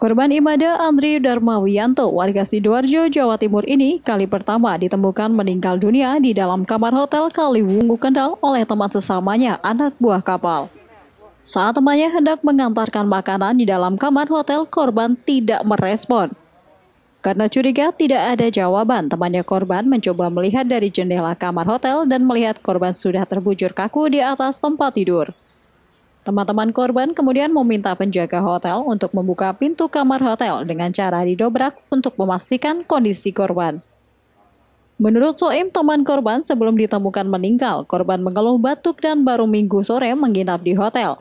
Korban Imada Andri Darmawianto, warga Sidoarjo, Jawa Timur ini kali pertama ditemukan meninggal dunia di dalam kamar hotel Kaliwungu Kendal oleh teman sesamanya, anak buah kapal. Saat temannya hendak mengantarkan makanan di dalam kamar hotel, korban tidak merespon. Karena curiga tidak ada jawaban, temannya korban mencoba melihat dari jendela kamar hotel dan melihat korban sudah terbujur kaku di atas tempat tidur. Teman-teman korban kemudian meminta penjaga hotel untuk membuka pintu kamar hotel dengan cara didobrak untuk memastikan kondisi korban. Menurut Soim, teman korban sebelum ditemukan meninggal, korban mengeluh batuk dan baru minggu sore menginap di hotel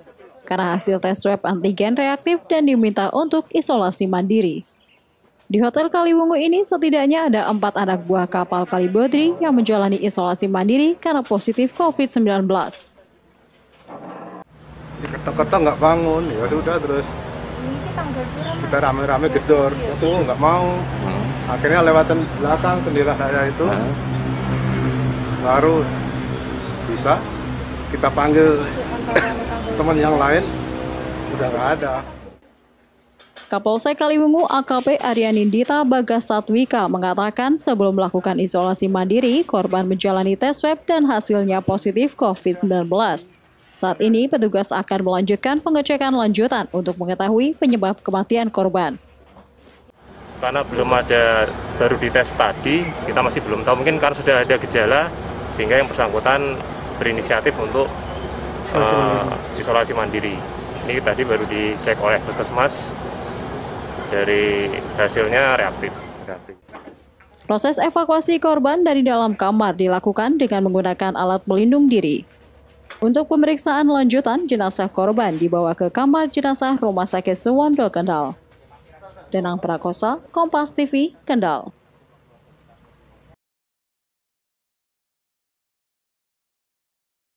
karena hasil tes swab antigen reaktif dan diminta untuk isolasi mandiri. Di Hotel Kaliwungu ini setidaknya ada empat anak buah kapal Kalibodri yang menjalani isolasi mandiri karena positif COVID-19 ketok-ketok nggak bangun. Ya sudah terus kita rame-rame gedor. Itu nggak mau. Akhirnya lewatan belakang jendela saya itu. Baru bisa kita panggil teman yang lain. Udah nggak ada. Kapolsek Kaliwungu AKP Aryanindita Bagas Satwika mengatakan sebelum melakukan isolasi mandiri, korban menjalani tes swab dan hasilnya positif COVID-19. Saat ini petugas akan melanjutkan pengecekan lanjutan untuk mengetahui penyebab kematian korban. Karena belum ada baru dites tadi, kita masih belum tahu mungkin karena sudah ada gejala sehingga yang bersangkutan berinisiatif untuk uh, isolasi mandiri. Ini tadi baru dicek oleh puskesmas dari hasilnya reaktif. reaktif. Proses evakuasi korban dari dalam kamar dilakukan dengan menggunakan alat pelindung diri. Untuk pemeriksaan lanjutan, jenazah korban dibawa ke kamar jenazah Rumah Sakit Suwondo, Kendal. Denang Prakosa, Kompas TV, Kendal.